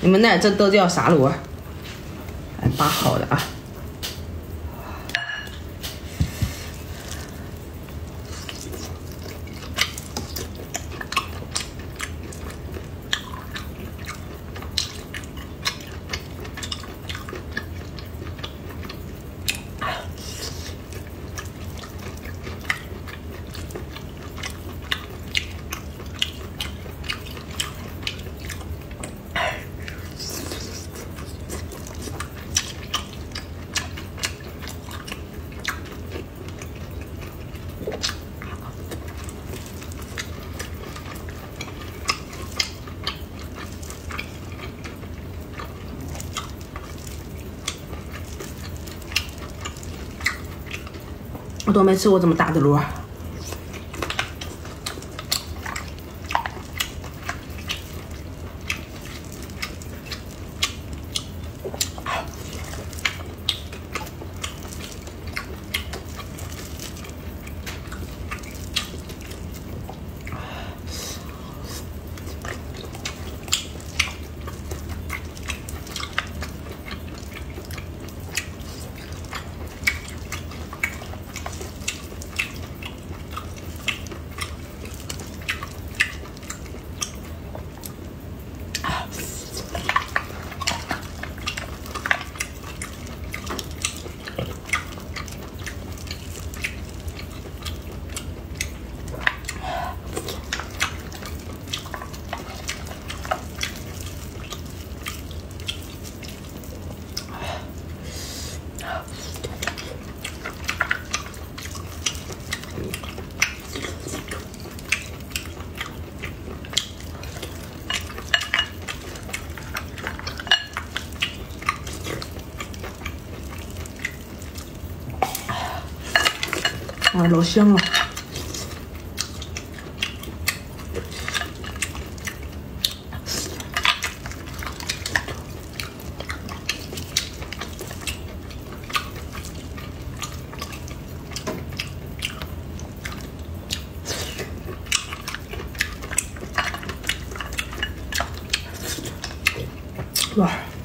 你们那这都叫啥螺？哎，扒好的啊。我都没吃过这么大的螺。啊，老香了！floor.